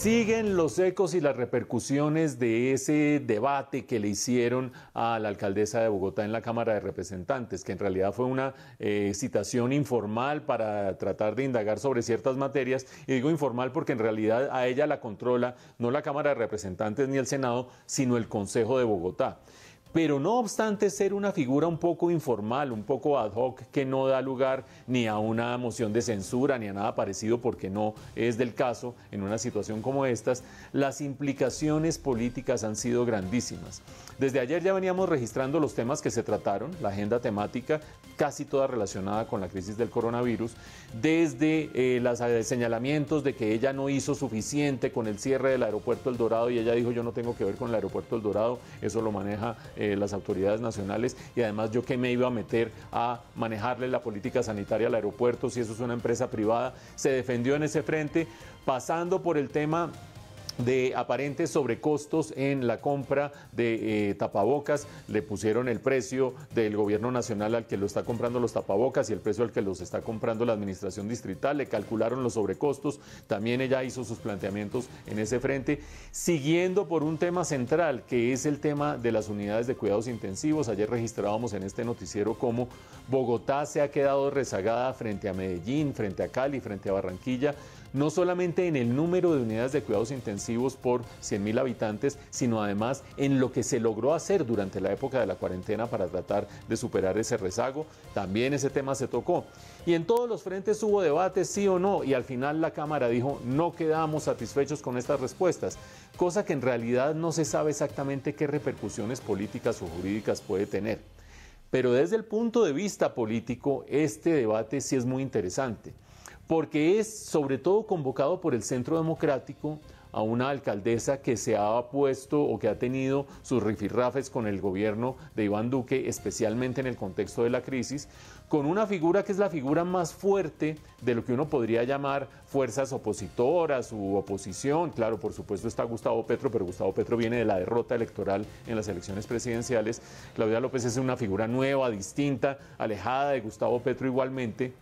Siguen los ecos y las repercusiones de ese debate que le hicieron a la alcaldesa de Bogotá en la Cámara de Representantes, que en realidad fue una eh, citación informal para tratar de indagar sobre ciertas materias. Y digo informal porque en realidad a ella la controla no la Cámara de Representantes ni el Senado, sino el Consejo de Bogotá pero no obstante ser una figura un poco informal, un poco ad hoc, que no da lugar ni a una moción de censura ni a nada parecido, porque no es del caso en una situación como estas, las implicaciones políticas han sido grandísimas. Desde ayer ya veníamos registrando los temas que se trataron, la agenda temática, casi toda relacionada con la crisis del coronavirus, desde eh, los señalamientos de que ella no hizo suficiente con el cierre del aeropuerto El Dorado y ella dijo yo no tengo que ver con el aeropuerto El Dorado, eso lo maneja eh, las autoridades nacionales y además yo que me iba a meter a manejarle la política sanitaria al aeropuerto si eso es una empresa privada, se defendió en ese frente, pasando por el tema de aparentes sobrecostos en la compra de eh, tapabocas. Le pusieron el precio del gobierno nacional al que lo está comprando los tapabocas y el precio al que los está comprando la administración distrital. Le calcularon los sobrecostos. También ella hizo sus planteamientos en ese frente, siguiendo por un tema central, que es el tema de las unidades de cuidados intensivos. Ayer registrábamos en este noticiero cómo Bogotá se ha quedado rezagada frente a Medellín, frente a Cali, frente a Barranquilla no solamente en el número de unidades de cuidados intensivos por 100.000 habitantes, sino además en lo que se logró hacer durante la época de la cuarentena para tratar de superar ese rezago. También ese tema se tocó. Y en todos los frentes hubo debate, sí o no, y al final la Cámara dijo, no quedamos satisfechos con estas respuestas, cosa que en realidad no se sabe exactamente qué repercusiones políticas o jurídicas puede tener. Pero desde el punto de vista político, este debate sí es muy interesante porque es sobre todo convocado por el Centro Democrático a una alcaldesa que se ha puesto o que ha tenido sus rifirrafes con el gobierno de Iván Duque, especialmente en el contexto de la crisis, con una figura que es la figura más fuerte de lo que uno podría llamar fuerzas opositoras u oposición. Claro, por supuesto está Gustavo Petro, pero Gustavo Petro viene de la derrota electoral en las elecciones presidenciales. Claudia López es una figura nueva, distinta, alejada de Gustavo Petro igualmente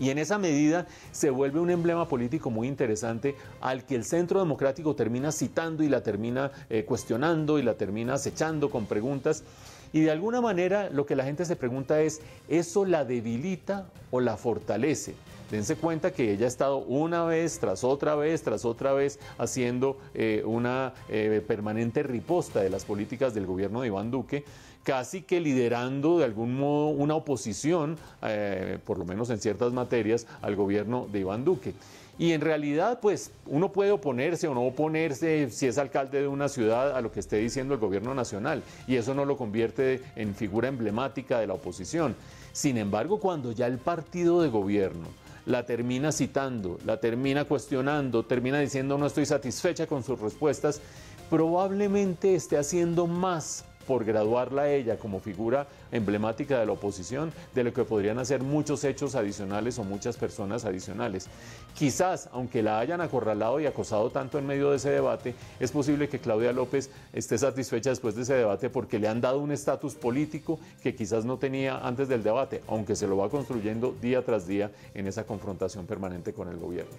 y en esa medida se vuelve un emblema político muy interesante al que el Centro Democrático termina citando y la termina eh, cuestionando y la termina acechando con preguntas. Y de alguna manera lo que la gente se pregunta es, ¿eso la debilita o la fortalece? Dense cuenta que ella ha estado una vez, tras otra vez, tras otra vez, haciendo eh, una eh, permanente riposta de las políticas del gobierno de Iván Duque casi que liderando de algún modo una oposición, eh, por lo menos en ciertas materias, al gobierno de Iván Duque. Y en realidad, pues uno puede oponerse o no oponerse si es alcalde de una ciudad a lo que esté diciendo el gobierno nacional, y eso no lo convierte en figura emblemática de la oposición. Sin embargo, cuando ya el partido de gobierno la termina citando, la termina cuestionando, termina diciendo no estoy satisfecha con sus respuestas, probablemente esté haciendo más por graduarla a ella como figura emblemática de la oposición, de lo que podrían hacer muchos hechos adicionales o muchas personas adicionales. Quizás, aunque la hayan acorralado y acosado tanto en medio de ese debate, es posible que Claudia López esté satisfecha después de ese debate porque le han dado un estatus político que quizás no tenía antes del debate, aunque se lo va construyendo día tras día en esa confrontación permanente con el gobierno.